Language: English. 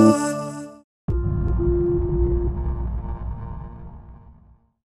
Oh.